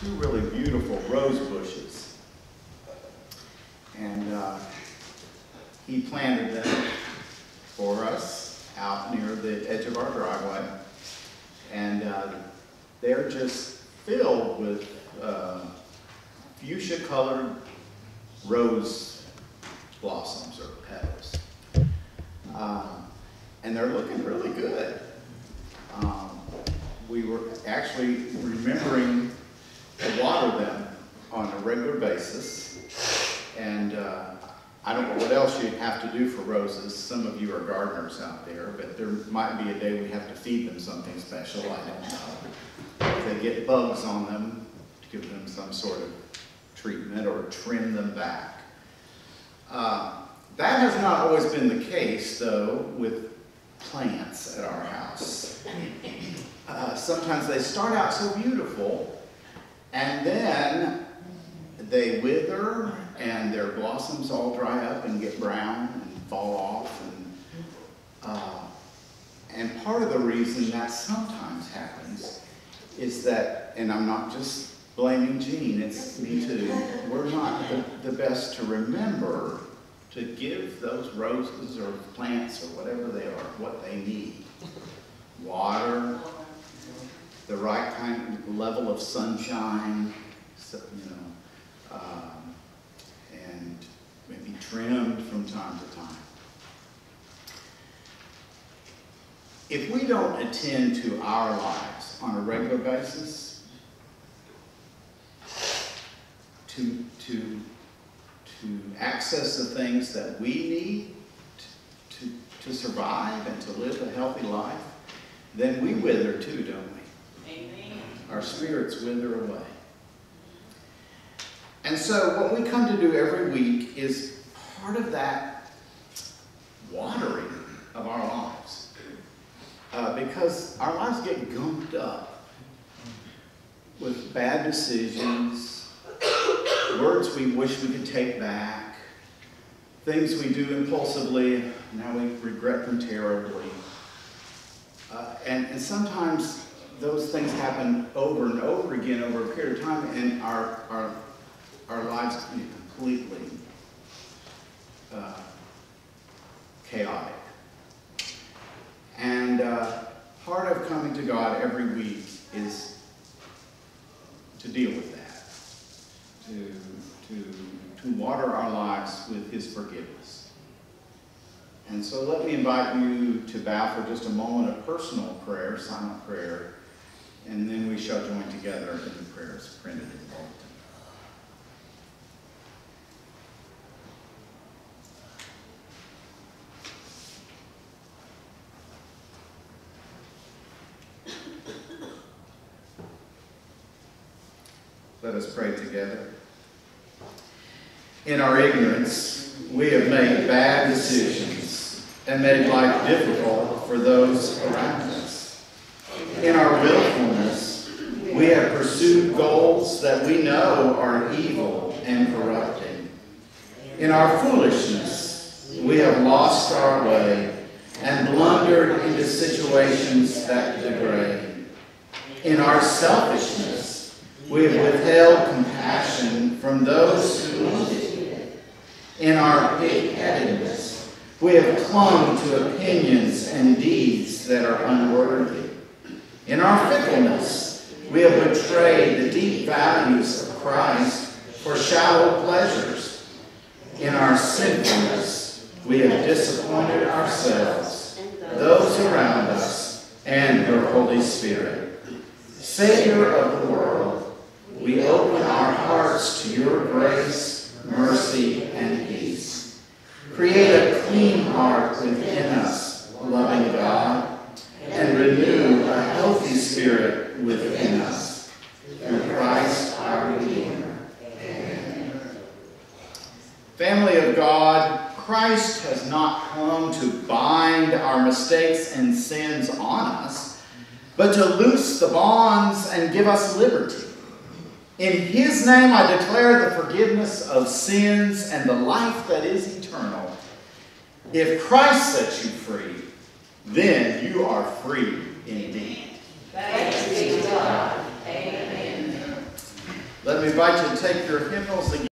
two really beautiful rose bushes. And uh, he planted them for us out near the edge of our driveway. And uh, they're just filled with uh, fuchsia colored rose blossoms or petals. Um, and they're looking really good. Um, we were actually remembering water them on a regular basis. And uh, I don't know what else you have to do for roses. Some of you are gardeners out there, but there might be a day we have to feed them something special. I don't know. If they get bugs on them, to give them some sort of treatment or trim them back. Uh, that has not always been the case, though, with plants at our house. Uh, sometimes they start out so beautiful, and then they wither, and their blossoms all dry up and get brown and fall off. And, uh, and part of the reason that sometimes happens is that, and I'm not just blaming Jean, it's me too, we're not the, the best to remember to give those roses or plants or whatever they are what they need. Water, the right kind of level of sunshine, so, you know, um, and maybe trimmed from time to time. If we don't attend to our lives on a regular basis, to, to to access the things that we need to, to survive and to live a healthy life, then we wither too, don't we? Amen. Our spirits wither away. And so what we come to do every week is part of that watering of our lives. Uh, because our lives get gunked up with bad decisions, words we wish we could take back, things we do impulsively, now we regret them terribly. Uh, and, and sometimes those things happen over and over again over a period of time, and our, our, our lives can be completely uh, chaotic. And uh, part of coming to God every week is to deal with that to, to, to water our lives with his forgiveness. And so let me invite you to bow for just a moment of personal prayer, silent prayer, and then we shall join together in the prayers printed in the bulletin. Let us pray together. In our ignorance, we have made bad decisions and made life difficult for those around us. In our willfulness, pursued goals that we know are evil and corrupting. In our foolishness, we have lost our way and blundered into situations that degrade. In our selfishness, we have withheld compassion from those who need it in our pig-headedness. We have clung to opinions and deeds that are unworthy. In our fickleness, we have betrayed the deep values of Christ for shallow pleasures. In our sinfulness, we have disappointed ourselves, those around us, and your Holy Spirit. Savior of the world, we open our hearts to your grace, mercy, and peace. Create a clean heart within us, loving God, and renew a healthy spirit within us. Through Christ our Redeemer. Amen. Family of God, Christ has not come to bind our mistakes and sins on us, but to loose the bonds and give us liberty. In his name I declare the forgiveness of sins and the life that is eternal. If Christ sets you free, then you are free indeed. Thanks be to God. Amen. Let me invite you to take your hymnals again.